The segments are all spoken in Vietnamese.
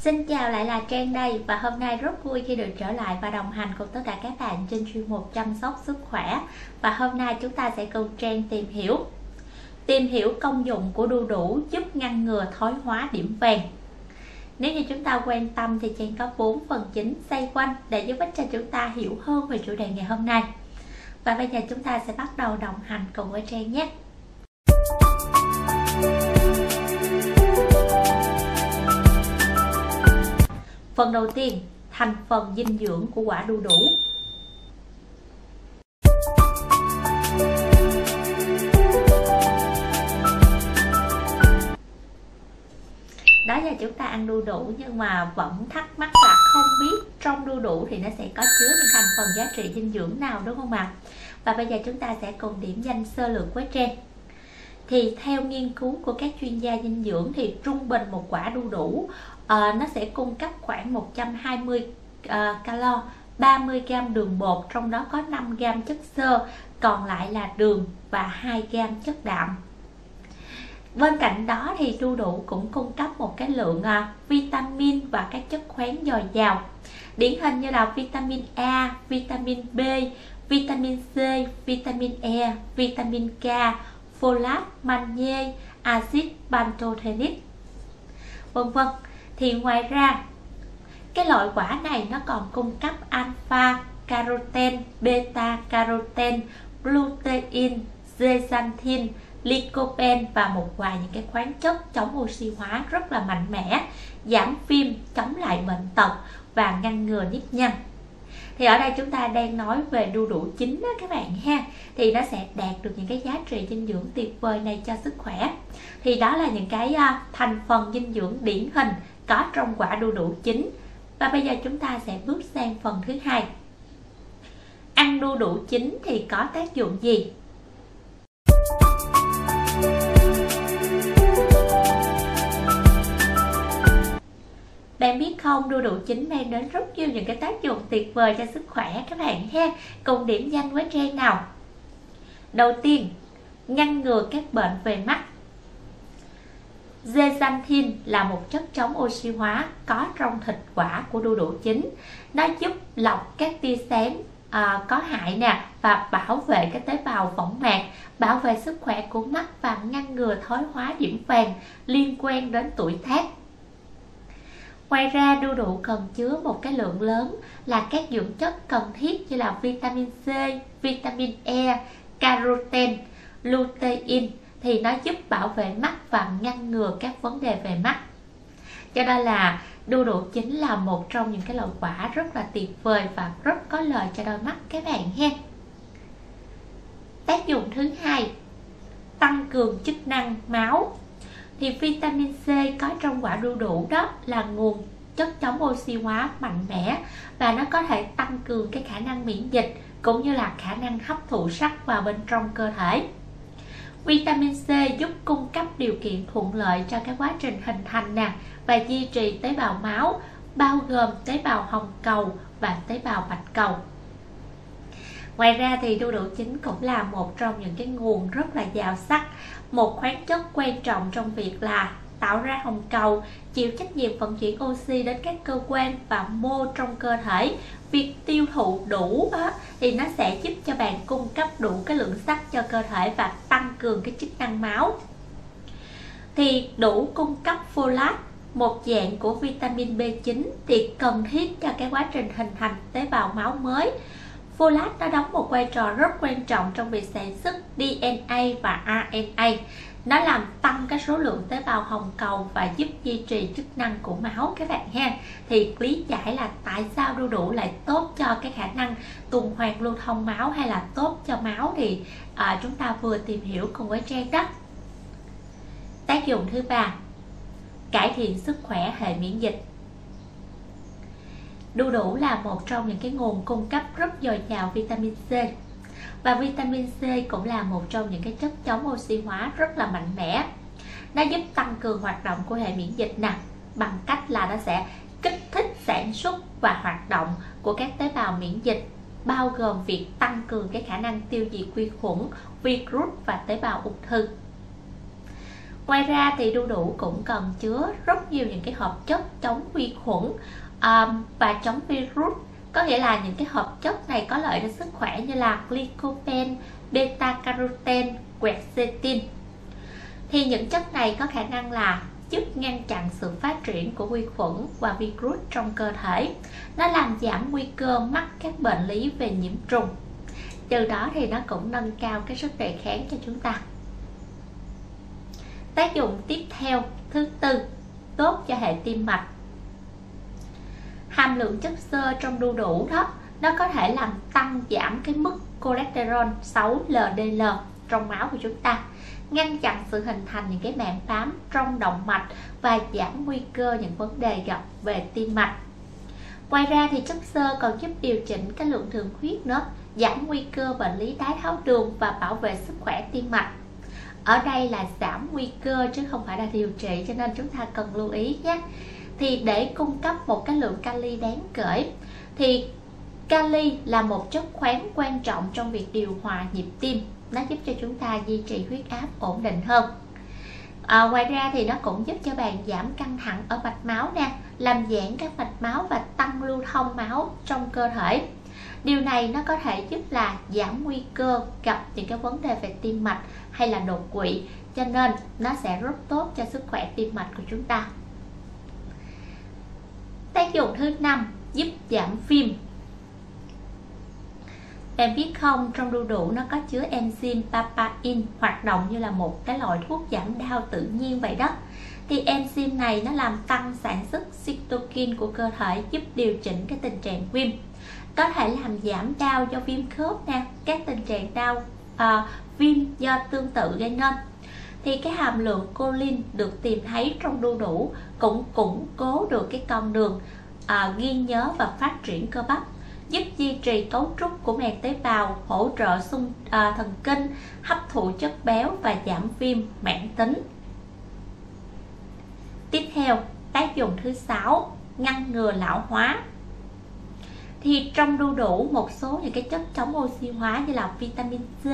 Xin chào lại là Trang đây và hôm nay rất vui khi được trở lại và đồng hành cùng tất cả các bạn trên chuyên mục chăm sóc sức khỏe. Và hôm nay chúng ta sẽ cùng Trang tìm hiểu tìm hiểu công dụng của đu đủ giúp ngăn ngừa thói hóa điểm vàng. Nếu như chúng ta quan tâm thì Trang có 4 phần chính xoay quanh để giúp ích cho chúng ta hiểu hơn về chủ đề ngày hôm nay. Và bây giờ chúng ta sẽ bắt đầu đồng hành cùng với Trang nhé. Phần đầu tiên, thành phần dinh dưỡng của quả đu đủ. Đó là chúng ta ăn đu đủ nhưng mà vẫn thắc mắc là không biết trong đu đủ thì nó sẽ có chứa những thành phần giá trị dinh dưỡng nào đúng không ạ? Và bây giờ chúng ta sẽ cùng điểm danh sơ lược với trên. thì theo nghiên cứu của các chuyên gia dinh dưỡng thì trung bình một quả đu đủ Ờ, nó sẽ cung cấp khoảng 120 uh, ờ, calo 30 gram đường bột trong đó có 5 gram chất xơ còn lại là đường và 2 gram chất đạm. Bên cạnh đó thì đu đủ cũng cung cấp một cái lượng uh, vitamin và các chất khoáng dồi dào. Điển hình như là vitamin A, vitamin B, vitamin C, vitamin E, vitamin K, folate, magie, axit pantothenic vân vân thì ngoài ra cái loại quả này nó còn cung cấp alpha caroten, beta caroten, glutein, zeaxanthin, lycopene và một vài những cái khoáng chất chống oxy hóa rất là mạnh mẽ, giảm viêm, chống lại bệnh tật và ngăn ngừa nếp nhăn thì ở đây chúng ta đang nói về đu đủ chính đó các bạn ha. Thì nó sẽ đạt được những cái giá trị dinh dưỡng tuyệt vời này cho sức khỏe. Thì đó là những cái à, thành phần dinh dưỡng điển hình có trong quả đu đủ chính và bây giờ chúng ta sẽ bước sang phần thứ hai. Ăn đu đủ chính thì có tác dụng gì? Bạn biết không, đu đủ chính mang đến rất nhiều những cái tác dụng tuyệt vời cho sức khỏe các bạn ha. Cùng điểm danh với trang nào? Đầu tiên, ngăn ngừa các bệnh về mắt. Zeaxanthin là một chất chống oxy hóa có trong thịt quả của đu đủ chính. Nó giúp lọc các tia sáng à, ờ, có hại nè và bảo vệ các tế bào võng mạc, bảo vệ sức khỏe của mắt và ngăn ngừa thói hóa điểm vàng liên quan đến tuổi tác. Ngoài ra đu đủ còn chứa một cái lượng lớn là các dưỡng chất cần thiết như là vitamin C, vitamin E, caroten, lutein thì nó giúp bảo vệ mắt và ngăn ngừa các vấn đề về mắt. Cho nên là đu đủ chính là một trong những cái loại quả rất là tuyệt vời và rất có lợi cho đôi mắt các bạn ha. Tác dụng thứ hai, tăng cường chức năng máu thì vitamin C có trong quả đu đủ đó là nguồn chất chống oxy hóa mạnh mẽ và nó có thể tăng cường cái khả năng miễn dịch cũng như là khả năng hấp thụ sắt vào bên trong cơ thể vitamin C giúp cung cấp điều kiện thuận lợi cho cái quá trình hình thành nè và duy trì tế bào máu, bao gồm tế bào hồng cầu và tế bào bạch cầu. Ngoài ra thì đu đủ chính cũng là một trong những cái nguồn rất là giàu sắt một khoáng chất quan trọng trong việc là tạo ra hồng cầu, chịu trách nhiệm vận chuyển oxy đến các cơ quan và mô trong cơ thể việc tiêu thụ đủ á, thì nó sẽ giúp cho bạn cung cấp đủ cái lượng sắt cho cơ thể và tăng cường cái chức năng máu. Thì đủ cung cấp folate một dạng của vitamin B9 thì cần thiết cho cái quá trình hình thành tế bào máu mới. Folate nó đóng một vai trò rất quan trọng trong việc sản xuất DNA và RNA nó làm tăng cái số lượng tế bào hồng cầu và giúp duy trì chức năng của máu các bạn ha. Thì lý giải là tại sao đu đủ lại tốt cho cái khả năng tuần hoàn lưu thông máu hay là tốt cho máu thì à, chúng ta vừa tìm hiểu cùng với trang đó. Tác dụng thứ ba cải thiện sức khỏe hệ miễn dịch. Đu đủ là một trong những cái nguồn cung cấp rất dồi dào vitamin C và vitamin C cũng là một trong những cái chất chống oxy hóa rất là mạnh mẽ nó giúp tăng cường hoạt động của hệ miễn dịch nè bằng cách là nó sẽ kích thích sản xuất và hoạt động của các tế bào miễn dịch bao gồm việc tăng cường cái khả năng tiêu diệt vi khuẩn, virus và tế bào ung thư. ngoài ra thì đu đủ cũng cần chứa rất nhiều những cái hợp chất chống vi khuẩn um, và chống virus có nghĩa là những cái hợp chất này có lợi cho sức khỏe như là glycopen, beta carotene, quercetin. Thì những chất này có khả năng là giúp ngăn chặn sự phát triển của vi khuẩn và virus trong cơ thể. Nó làm giảm nguy cơ mắc các bệnh lý về nhiễm trùng. Từ đó thì nó cũng nâng cao cái sức đề kháng cho chúng ta. Tác dụng tiếp theo thứ tư tốt cho hệ tim mạch hàm lượng chất xơ trong đu đủ đó, nó có thể làm tăng giảm cái mức cholesterol xấu LDL trong máu của chúng ta, ngăn chặn sự hình thành những cái mảng bám trong động mạch và giảm nguy cơ những vấn đề gặp về tim mạch. Ngoài ra thì chất xơ còn giúp điều chỉnh cái lượng đường huyết nữa, giảm nguy cơ bệnh lý đái tháo đường và bảo vệ sức khỏe tim mạch. Ở đây là giảm nguy cơ chứ không phải là điều trị, cho nên chúng ta cần lưu ý nhé thì để cung cấp một cái lượng kali đáng kể thì kali là một chất khoáng quan trọng trong việc điều hòa nhịp tim. Nó giúp cho chúng ta duy trì huyết áp ổn định hơn. À, ngoài ra thì nó cũng giúp cho bạn giảm căng thẳng ở mạch máu nè làm giãn các mạch máu và tăng lưu thông máu trong cơ thể. Điều này nó có thể giúp là giảm nguy cơ gặp những cái vấn đề về tim mạch hay là đột quỵ. Cho nên nó sẽ rất tốt cho sức khỏe tim mạch của chúng ta tác dụng thứ năm giúp giảm viêm bạn biết không trong đu đủ nó có chứa enzyme papain hoạt động như là một cái loại thuốc giảm đau tự nhiên vậy đó. Thì enzyme này nó làm tăng sản xuất cytokine của cơ thể giúp điều chỉnh cái tình trạng viêm. Có thể làm giảm đau do viêm khớp nè các tình trạng đau uh, viêm do tương tự gây nên thì cái hàm lượng colin được tìm thấy trong đu đủ cũng củng cố được cái con đường à, ghi nhớ và phát triển cơ bắp giúp duy trì cấu trúc của màng tế bào hỗ trợ xung à, thần kinh hấp thụ chất béo và giảm viêm mãn tính. Tiếp theo tác dụng thứ sáu ngăn ngừa lão hóa. Thì trong đu đủ một số những cái chất chống oxy hóa như là vitamin C,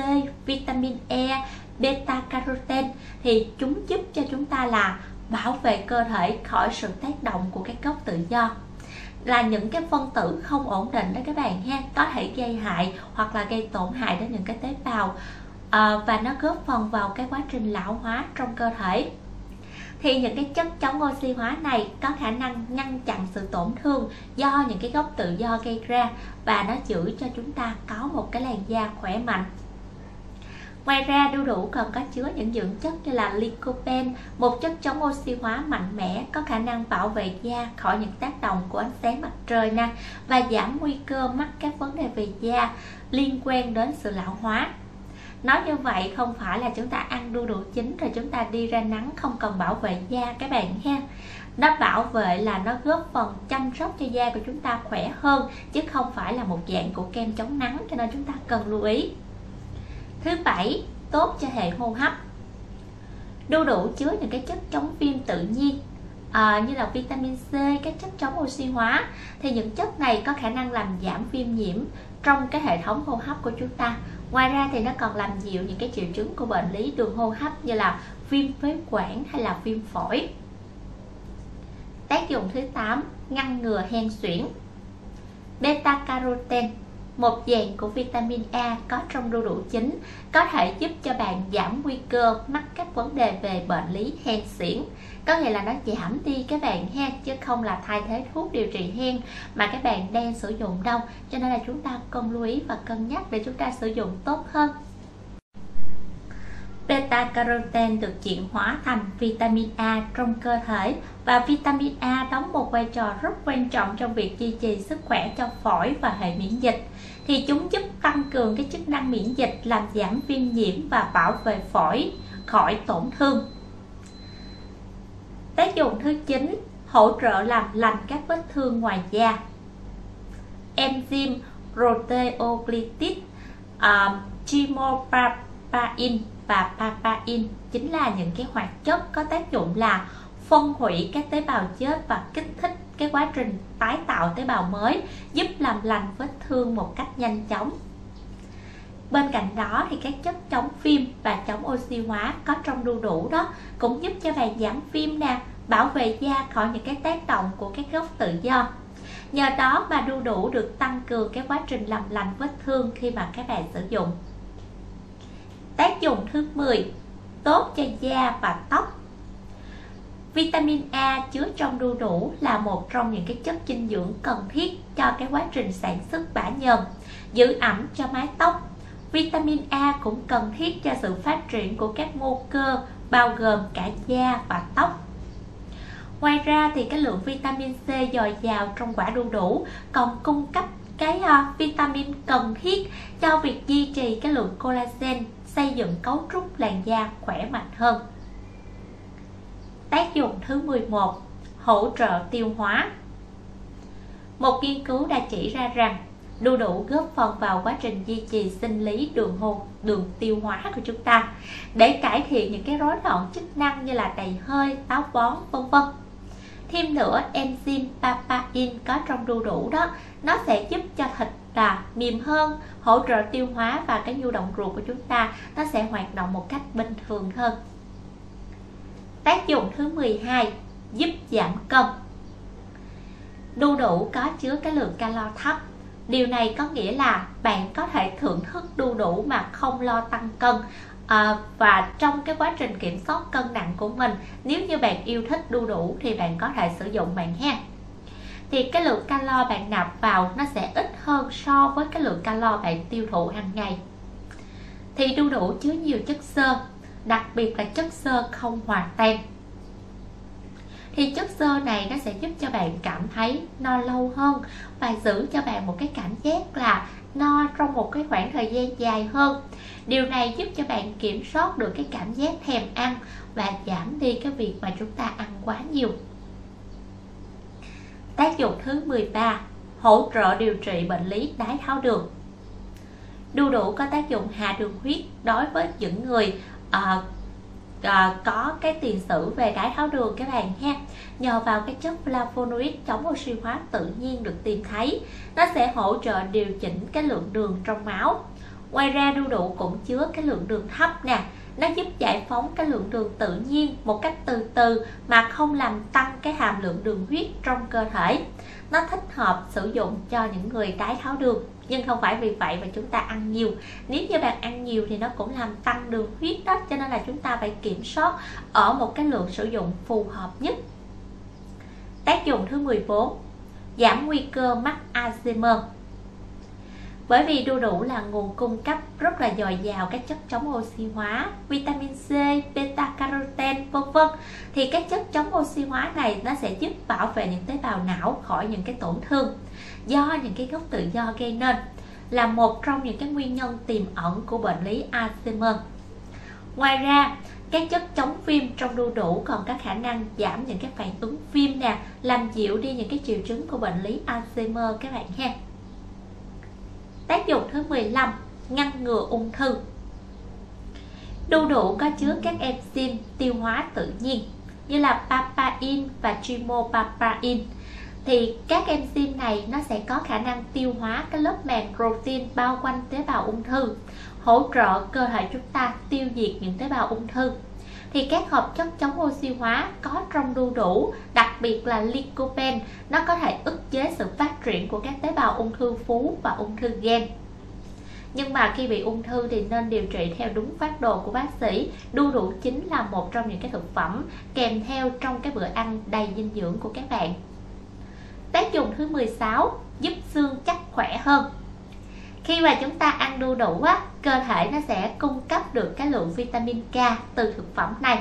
vitamin E, beta carotene thì chúng giúp cho chúng ta là bảo vệ cơ thể khỏi sự tác động của các gốc tự do. Là những cái phân tử không ổn định đó các bạn ha có thể gây hại hoặc là gây tổn hại đến những cái tế bào à, và nó góp phần vào cái quá trình lão hóa trong cơ thể. Thì những cái chất chống oxy hóa này có khả năng ngăn chặn sự tổn thương do những cái gốc tự do gây ra và nó giữ cho chúng ta có một cái làn da khỏe mạnh. Ngoài ra đu đủ còn có chứa những dưỡng chất như là lycopene, một chất chống oxy hóa mạnh mẽ có khả năng bảo vệ da khỏi những tác động của ánh sáng mặt trời nè và giảm nguy cơ mắc các vấn đề về da liên quan đến sự lão hóa. Nói như vậy không phải là chúng ta ăn đu đủ chín rồi chúng ta đi ra nắng không cần bảo vệ da các bạn ha. Nó bảo vệ là nó góp phần chăm sóc cho da của chúng ta khỏe hơn chứ không phải là một dạng của kem chống nắng cho nên chúng ta cần lưu ý thứ bảy tốt cho hệ hô hấp. Đu đủ chứa những cái chất chống viêm tự nhiên à, như là vitamin C các chất chống oxy hóa. Thì những chất này có khả năng làm giảm viêm nhiễm trong cái hệ thống hô hấp của chúng ta. Ngoài ra thì nó còn làm dịu những cái triệu chứng của bệnh lý đường hô hấp như là viêm phế quản hay là viêm phổi. Tác dụng thứ 8 ngăn ngừa hen suyễn. Beta carotene một dạng của vitamin A có trong đu đủ chính, có thể giúp cho bạn giảm nguy cơ mắc các vấn đề về bệnh lý hen suyễn. Có nghĩa là nó giảm đi các bạn hen, chứ không là thay thế thuốc điều trị hen mà các bạn đang sử dụng đâu. Cho nên là chúng ta cần lưu ý và cân nhắc để chúng ta sử dụng tốt hơn beta carotene được chuyển hóa thành vitamin A trong cơ thể và vitamin A đóng một vai trò rất quan trọng trong việc duy trì sức khỏe cho phổi và hệ miễn dịch thì chúng giúp tăng cường cái chức năng miễn dịch làm giảm viêm nhiễm và bảo vệ phổi khỏi tổn thương. Tác dụng thứ 9 hỗ trợ làm lành các vết thương ngoài da. Enzyme proteoglycid uh, à, chimopapain và papain chính là những cái hoạt chất có tác dụng là phân hủy các tế bào chết và kích thích cái quá trình tái tạo tế bào mới, giúp làm lành vết thương một cách nhanh chóng. Bên cạnh đó thì các chất chống viêm và chống oxy hóa có trong đu đủ đó cũng giúp cho bạn giảm viêm nè, bảo vệ da khỏi những cái tác động của các gốc tự do. Nhờ đó mà đu đủ được tăng cường cái quá trình làm lành vết thương khi mà các bạn sử dụng tác dụng thứ 10 tốt cho da và tóc Vitamin A chứa trong đu đủ là một trong những cái chất dinh dưỡng cần thiết cho cái quá trình sản xuất bã nhờn, giữ ẩm cho mái tóc. Vitamin A cũng cần thiết cho sự phát triển của các mô cơ bao gồm cả da và tóc. Ngoài ra thì cái lượng vitamin C dồi dào trong quả đu đủ còn cung cấp cái uh, vitamin cần thiết cho việc duy trì cái lượng collagen xây dựng cấu trúc làn da khỏe mạnh hơn. Tác dụng thứ 11 Hỗ trợ tiêu hóa Một nghiên cứu đã chỉ ra rằng đu đủ góp phần vào quá trình duy trì sinh lý đường hô đường tiêu hóa của chúng ta để cải thiện những cái rối loạn chức năng như là đầy hơi, táo bón, vân vân. Thêm nữa, enzyme papain có trong đu đủ đó nó sẽ giúp cho thịt là mềm hơn, hỗ trợ tiêu hóa và cái nhu động ruột của chúng ta nó sẽ hoạt động một cách bình thường hơn. Tác dụng thứ 12 giúp giảm cân. Đu đủ có chứa cái lượng calo thấp. Điều này có nghĩa là bạn có thể thưởng thức đu đủ mà không lo tăng cân. À, Và trong cái quá trình kiểm soát cân nặng của mình Nếu như bạn yêu thích đu đủ thì bạn có thể sử dụng bạn ha thì cái lượng calo bạn nạp vào nó sẽ ít hơn so với cái lượng calo bạn tiêu thụ hàng ngày. Thì đu đủ chứa nhiều chất xơ, đặc biệt là chất xơ không hòa tan. Thì chất xơ này nó sẽ giúp cho bạn cảm thấy no lâu hơn và giữ cho bạn một cái cảm giác là no trong một cái khoảng thời gian dài hơn. Điều này giúp cho bạn kiểm soát được cái cảm giác thèm ăn và giảm đi cái việc mà chúng ta ăn quá nhiều tác dụng thứ 13 hỗ trợ điều trị bệnh lý đái tháo đường. Đu đủ có tác dụng hạ đường huyết đối với những người uh, à, có cái tiền sử về đái tháo đường các bạn ha. Nhờ vào cái chất flavonoid chống oxy hóa tự nhiên được tìm thấy nó sẽ hỗ trợ điều chỉnh cái lượng đường trong máu. Ngoài ra đu đủ cũng chứa cái lượng đường thấp nè nó giúp giải phóng cái lượng đường tự nhiên một cách từ từ mà không làm tăng cái hàm lượng đường huyết trong cơ thể. Nó thích hợp sử dụng cho những người đái tháo đường. Nhưng không phải vì vậy mà chúng ta ăn nhiều. Nếu như bạn ăn nhiều thì nó cũng làm tăng đường huyết đó, cho nên là chúng ta phải kiểm soát ở một cái lượng sử dụng phù hợp nhất. Tác dụng thứ 14 giảm nguy cơ mắc Alzheimer bởi vì đu đủ là nguồn cung cấp rất là dồi dào các chất chống oxy hóa vitamin C, beta carotene vân vân. Thì các chất chống oxy hóa này nó sẽ giúp bảo vệ những tế bào não khỏi những cái tổn thương do những cái gốc tự do gây nên là một trong những cái nguyên nhân tiềm ẩn của bệnh lý Alzheimer. Ngoài ra các chất chống viêm trong đu đủ còn có khả năng giảm những cái phản ứng viêm nè làm dịu đi những cái triệu chứng của bệnh lý Alzheimer các bạn ha. Tác dụng thứ 15 Ngăn ngừa ung thư. Đu đủ có chứa các enzyme tiêu hóa tự nhiên như là papain và trimopapain thì các enzyme này nó sẽ có khả năng tiêu hóa cái lớp màng protein bao quanh tế bào ung thư, hỗ trợ cơ thể chúng ta tiêu diệt những tế bào ung thư thì các hợp chất chống oxy hóa có trong đu đủ, đặc biệt là lycopene, nó có thể ức chế sự phát triển của các tế bào ung thư phú và ung thư gan nhưng mà khi bị ung thư thì nên điều trị theo đúng phác đồ của bác sĩ. Đu đủ chính là một trong những cái thực phẩm kèm theo trong cái bữa ăn đầy dinh dưỡng của các bạn. Tác dụng thứ 16 giúp xương chắc khỏe hơn. Khi mà chúng ta ăn đu đủ á cơ thể nó sẽ cung cấp được cái lượng vitamin K từ thực phẩm này.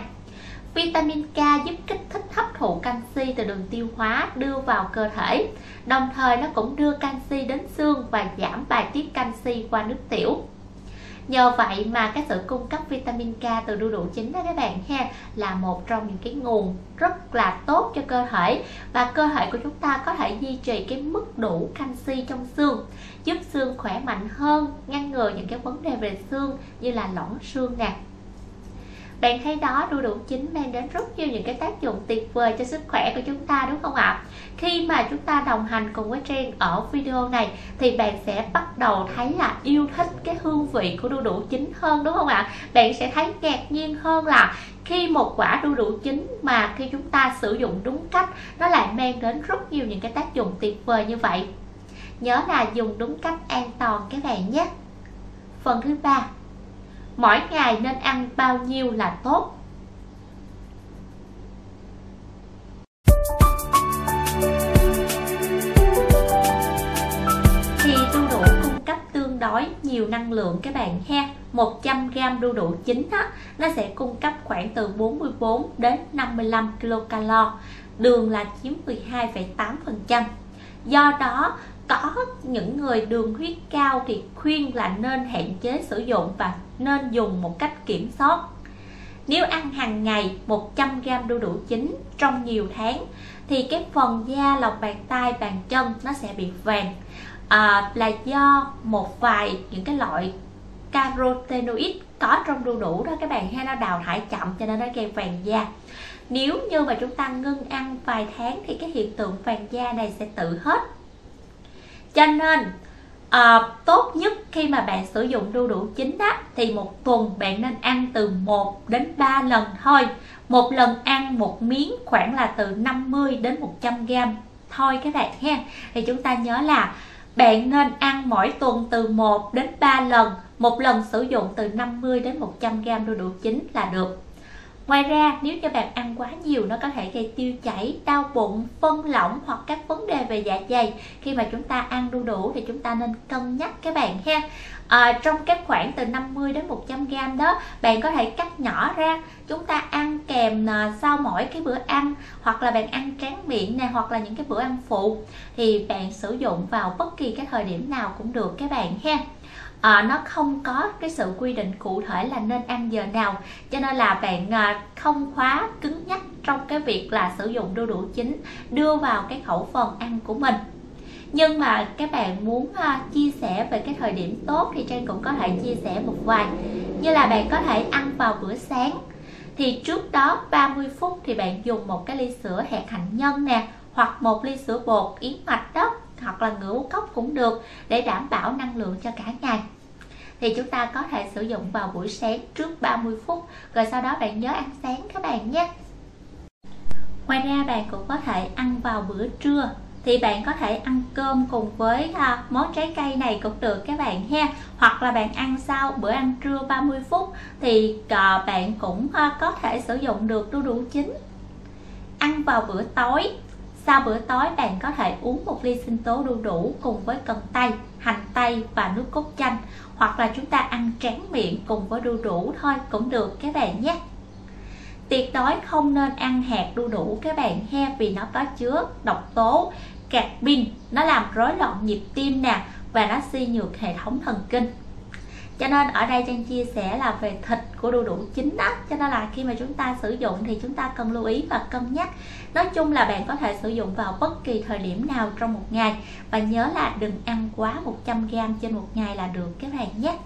Vitamin K giúp kích thích hấp thụ canxi từ đường tiêu hóa đưa vào cơ thể, đồng thời nó cũng đưa canxi đến xương và giảm bài tiết canxi qua nước tiểu nhờ vậy mà cái sự cung cấp vitamin K từ đu đủ chính đó các bạn ha, là một trong những cái nguồn rất là tốt cho cơ thể. Và cơ thể của chúng ta có thể duy trì cái mức đủ canxi trong xương, giúp xương khỏe mạnh hơn, ngăn ngừa những cái vấn đề về xương như là lõng xương nè bạn thấy đó, đu đủ chín mang đến rất nhiều những cái tác dụng tuyệt vời cho sức khỏe của chúng ta, đúng không ạ? Khi mà chúng ta đồng hành cùng với Trang ở video này, thì bạn sẽ bắt đầu thấy là yêu thích cái hương vị của đu đủ chín hơn, đúng không ạ? Bạn sẽ thấy ngạc nhiên hơn là khi một quả đu đủ chín mà khi chúng ta sử dụng đúng cách, nó lại mang đến rất nhiều những cái tác dụng tuyệt vời như vậy. Nhớ là dùng đúng cách an toàn các bạn nhé. Phần thứ ba mỗi ngày nên ăn bao nhiêu là tốt? Thì đu đủ cung cấp tương đối nhiều năng lượng các bạn ha 100g đu đủ chín á, nó sẽ cung cấp khoảng từ 44 đến 55 kcal đường là chiếm 12,8% do đó có những người đường huyết cao thì khuyên là nên hạn chế sử dụng và nên dùng một cách kiểm soát. Nếu ăn hàng ngày 100g đu đủ chín trong nhiều tháng thì cái phần da lòng bàn tay bàn chân nó sẽ bị vàng. À, là do một vài những cái loại carotenoid có trong đu đủ đó các bạn hay nó đào thải chậm cho nên nó gây vàng da. Nếu như mà chúng ta ngưng ăn vài tháng thì cái hiện tượng vàng da này sẽ tự hết cho nên à, tốt nhất khi mà bạn sử dụng đu đủ chín đó thì một tuần bạn nên ăn từ 1 đến 3 lần thôi. Một lần ăn một miếng khoảng là từ 50 đến 100 gram thôi các bạn ha. Thì chúng ta nhớ là bạn nên ăn mỗi tuần từ 1 đến 3 lần. Một lần sử dụng từ 50 đến 100 gram đu đủ chín là được. Ngoài ra nếu cho bạn ăn quá nhiều nó có thể gây tiêu chảy, đau bụng, phân lỏng hoặc các vấn đề về dạ dày. Khi mà chúng ta ăn đu đủ thì chúng ta nên cân nhắc các bạn ha. À, Trong các khoảng từ 50 đến 100 gram đó bạn có thể cắt nhỏ ra. Chúng ta ăn kèm ờ, sau mỗi cái bữa ăn Hoặc là bạn ăn tráng miệng nè hoặc là những cái bữa ăn phụ Thì bạn sử dụng vào bất kỳ cái thời điểm nào cũng được các bạn ha à, nó không có cái sự quy định cụ thể là nên ăn giờ nào. Cho nên là bạn à, không khóa cứng nhắc trong cái việc là sử dụng đu đủ chính đưa vào cái khẩu phần ăn của mình. Nhưng mà các bạn muốn uh, chia sẻ về cái thời điểm tốt thì trang cũng có thể chia sẻ một vài. Như là bạn có thể ăn vào bữa sáng thì trước đó 30 phút thì bạn dùng một cái ly sữa hạt hạnh nhân nè hoặc một ly sữa bột yến mạch đó hoặc là ngũ cốc cũng được để đảm bảo năng lượng cho cả ngày thì chúng ta có thể sử dụng vào buổi sáng trước 30 phút. Rồi sau đó bạn nhớ ăn sáng các bạn nhé. Ngoài ra bạn cũng có thể ăn vào bữa trưa. Thì bạn có thể ăn cơm cùng với à, món trái cây này cũng được các bạn ha. Hoặc là bạn ăn sau bữa ăn trưa 30 phút thì à, bạn cũng à, có thể sử dụng được đu đủ chín ăn vào bữa tối sau bữa tối bạn có thể uống một ly sinh tố đu đủ cùng với cần tây, hành tây và nước cốt chanh hoặc là chúng ta ăn tráng miệng cùng với đu đủ thôi cũng được các bạn nhé. Tuyệt đối không nên ăn hạt đu đủ các bạn he vì nó có chứa độc tố cạc pin nó làm rối loạn nhịp tim nè và nó suy nhược hệ thống thần kinh cho nên ở đây trang chia sẻ là về thịt của đu đủ chín đó. Cho nên là khi mà chúng ta sử dụng thì chúng ta cần lưu ý và cân nhắc. Nói chung là bạn có thể sử dụng vào bất kỳ thời điểm nào trong một ngày. Và nhớ là đừng ăn quá 100g trên một ngày là được các bạn nhé.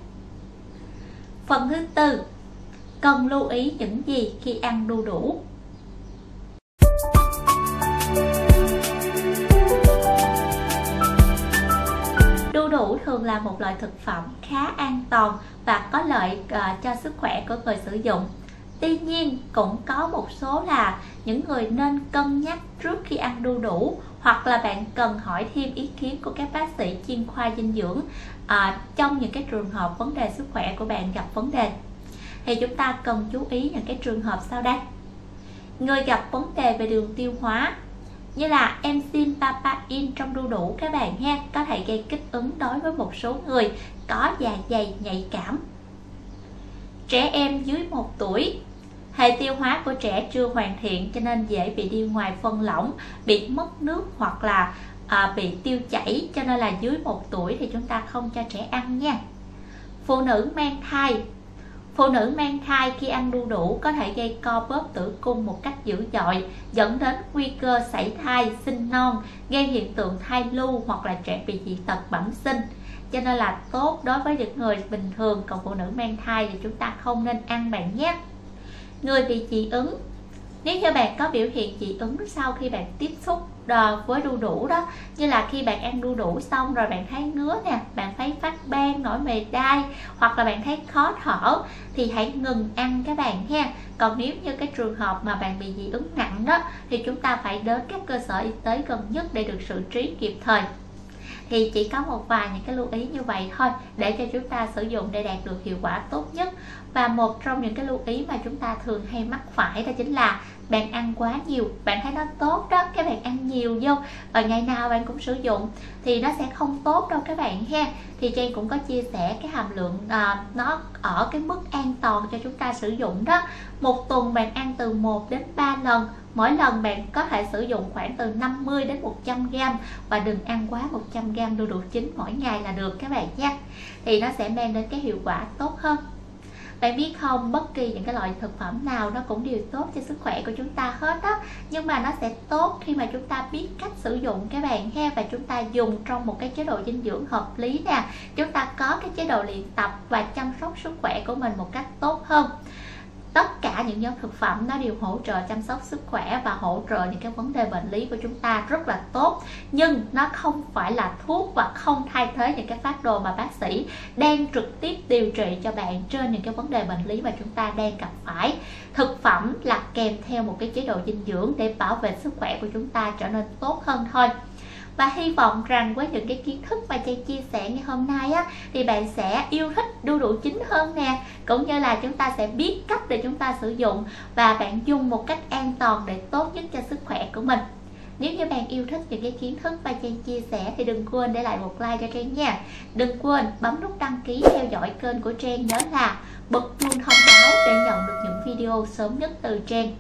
Phần thứ tư, cần lưu ý những gì khi ăn đu đủ. Đủ thường là một loại thực phẩm khá an toàn và có lợi uh, cho sức khỏe của người sử dụng. Tuy nhiên cũng có một số là những người nên cân nhắc trước khi ăn đu đủ hoặc là bạn cần hỏi thêm ý kiến của các bác sĩ chuyên khoa dinh dưỡng à, trong những cái trường hợp vấn đề sức khỏe của bạn gặp vấn đề. Thì chúng ta cần chú ý những cái trường hợp sau đây. Người gặp vấn đề về đường tiêu hóa như là enzyme papain trong đu đủ các bạn ha. Có thể gây kích ứng đối với một số người có dạ dày nhạy cảm. Trẻ em dưới 1 tuổi. Hệ tiêu hóa của trẻ chưa hoàn thiện cho nên dễ bị đi ngoài phân lỏng bị mất nước hoặc là à, bị tiêu chảy. Cho nên là dưới 1 tuổi thì chúng ta không cho trẻ ăn nha. Phụ nữ mang thai phụ nữ mang thai khi ăn đu đủ có thể gây co bóp tử cung một cách dữ dội, dẫn đến nguy cơ sảy thai, sinh non, gây hiện tượng thai lưu hoặc là trẻ bị dị tật bẩm sinh. Cho nên là tốt đối với những người bình thường, còn phụ nữ mang thai thì chúng ta không nên ăn bạn nhé. Người bị dị ứng. Nếu như bạn có biểu hiện dị ứng sau khi bạn tiếp xúc ờ, với đu đủ đó. Như là khi bạn ăn đu đủ xong rồi bạn thấy ngứa nè bạn thấy phát ban nổi mề đai hoặc là bạn thấy khó thở thì hãy ngừng ăn các bạn ha. Còn nếu như cái trường hợp mà bạn bị dị ứng nặng đó thì chúng ta phải đến các cơ sở y tế gần nhất để được xử trí kịp thời thì chỉ có một vài những cái lưu ý như vậy thôi để cho chúng ta sử dụng để đạt được hiệu quả tốt nhất. Và một trong những cái lưu ý mà chúng ta thường hay mắc phải đó chính là bạn ăn quá nhiều bạn thấy nó tốt đó các bạn ăn nhiều vô và ngày nào bạn cũng sử dụng thì nó sẽ không tốt đâu các bạn ha. Thì Trang cũng có chia sẻ cái hàm lượng à, nó ở cái mức an toàn cho chúng ta sử dụng đó. Một tuần bạn ăn từ 1 đến 3 lần mỗi lần bạn có thể sử dụng khoảng từ 50 đến 100 gram và đừng ăn quá 100 gram đu đủ chín mỗi ngày là được các bạn nhé. Thì nó sẽ mang đến cái hiệu quả tốt hơn. Bạn biết không, bất kỳ những cái loại thực phẩm nào nó cũng đều tốt cho sức khỏe của chúng ta hết á. Nhưng mà nó sẽ tốt khi mà chúng ta biết cách sử dụng các bạn ha, và chúng ta dùng trong một cái chế độ dinh dưỡng hợp lý nè. Chúng ta có cái chế độ luyện tập và chăm sóc sức khỏe của mình một cách tốt hơn tất cả những nhóm thực phẩm nó đều hỗ trợ chăm sóc sức khỏe và hỗ trợ những cái vấn đề bệnh lý của chúng ta rất là tốt. Nhưng nó không phải là thuốc và không thay thế những cái phát đồ mà bác sĩ đang trực tiếp điều trị cho bạn trên những cái vấn đề bệnh lý mà chúng ta đang gặp phải. Thực phẩm là kèm theo một cái chế độ dinh dưỡng để bảo vệ sức khỏe của chúng ta trở nên tốt hơn thôi và hy vọng rằng với những cái kiến thức mà Trang chia sẻ ngày hôm nay á, thì bạn sẽ yêu thích, đu đủ chính hơn nè. Cũng như là chúng ta sẽ biết cách để chúng ta sử dụng và bạn dùng một cách an toàn để tốt nhất cho sức khỏe của mình. Nếu như bạn yêu thích những cái kiến thức và Trang chia sẻ thì đừng quên để lại một like cho Trang nha. Đừng quên bấm nút đăng ký theo dõi kênh của Trang nhớ là bật chuông thông báo để nhận được những video sớm nhất từ Trang.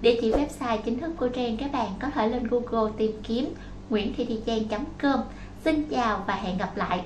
Địa chỉ website chính thức của Trang các bạn có thể lên Google tìm kiếm nguyễn thị thị trang com. Xin chào và hẹn gặp lại.